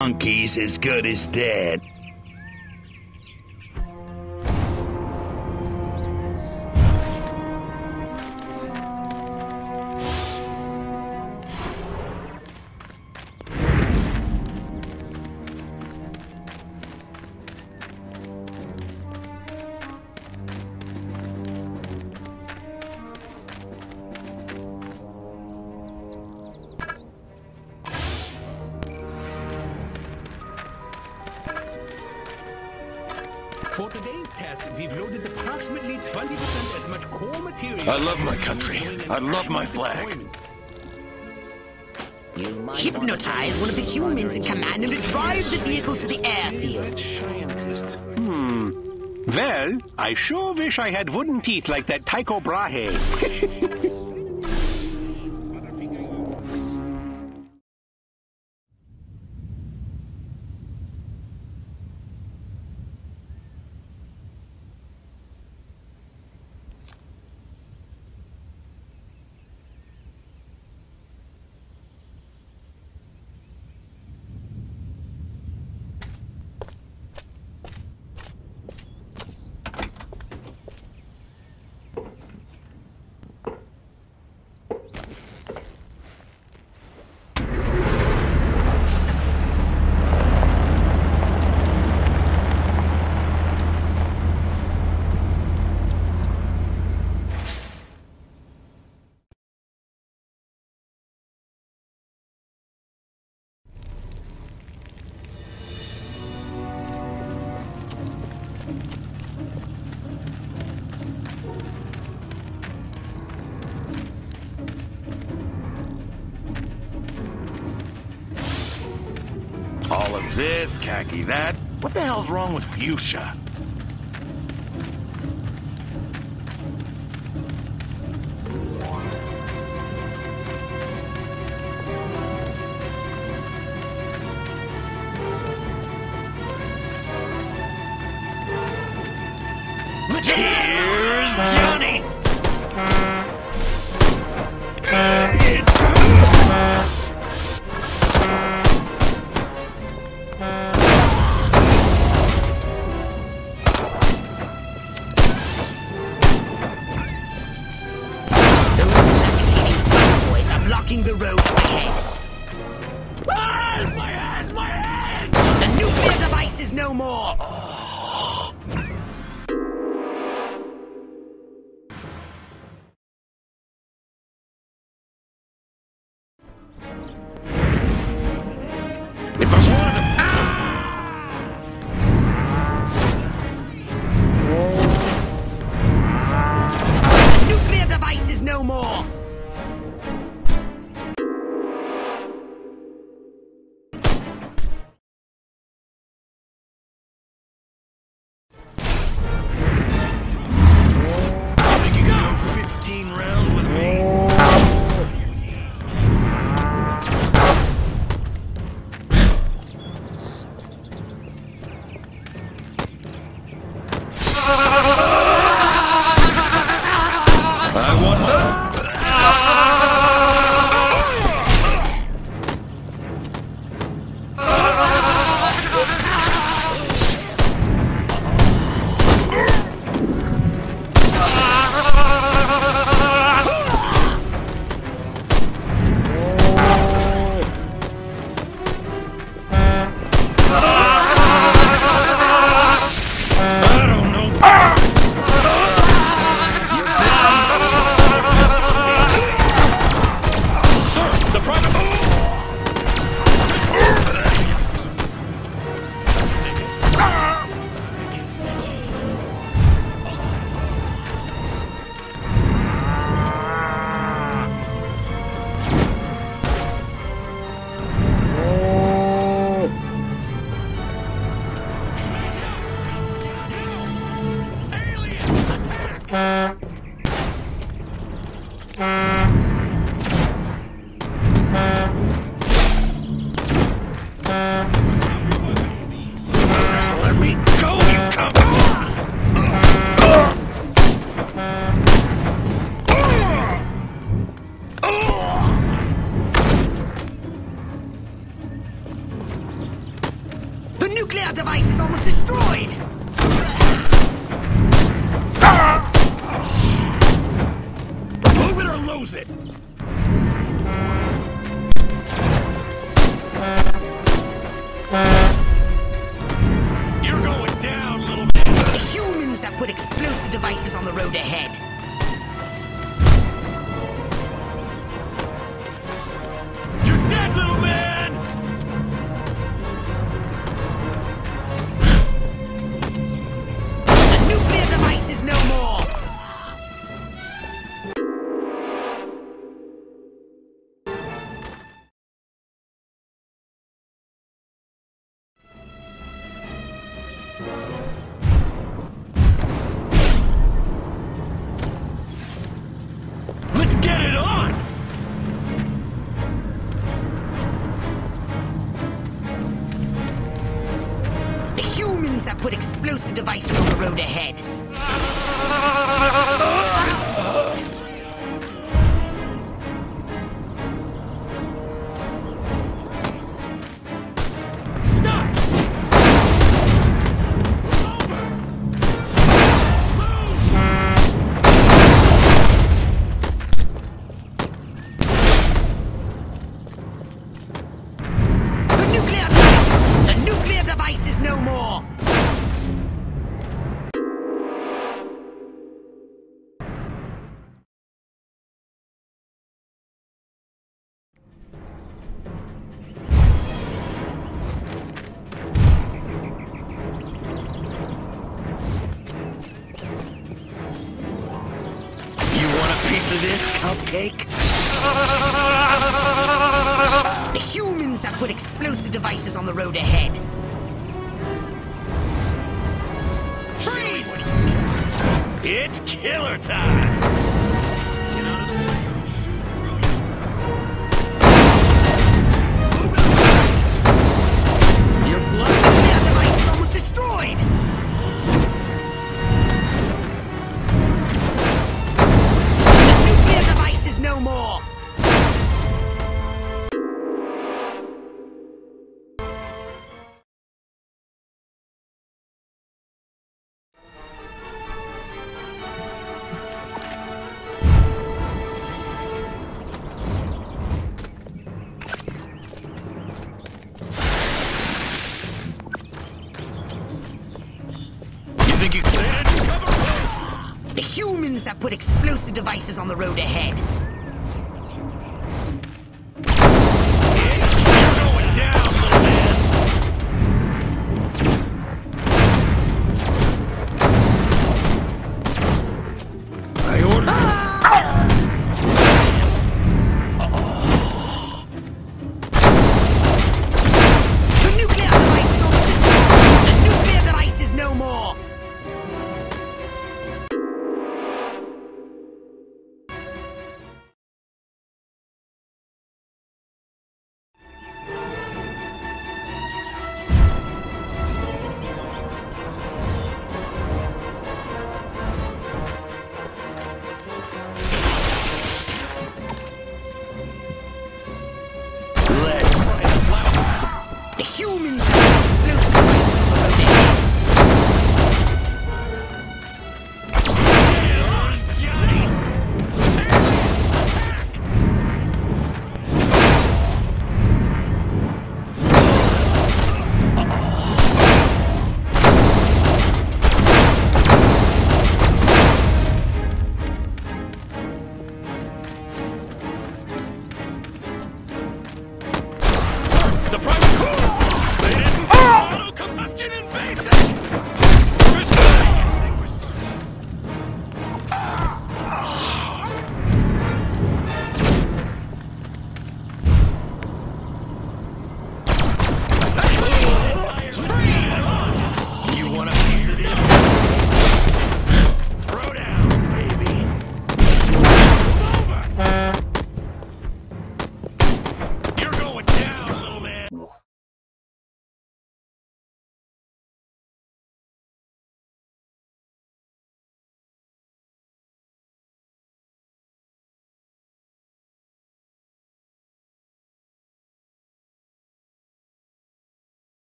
Monkey's as good as dead. Approximately 20% as much core material. I love my country. I love my flag. Hypnotize one of the humans in command and drive the vehicle to the airfield. Hmm. Well, I sure wish I had wooden teeth like that Tycho Brahe. this, khaki that. What the hell's wrong with fuchsia? Here's nuclear device is almost destroyed! Move it or lose it! You're going down, little The humans that put explosive devices on the road ahead. Put explosive devices on the road ahead. This, cupcake? The humans that put explosive devices on the road ahead. Freeze! It's killer time! That put explosive devices on the road ahead.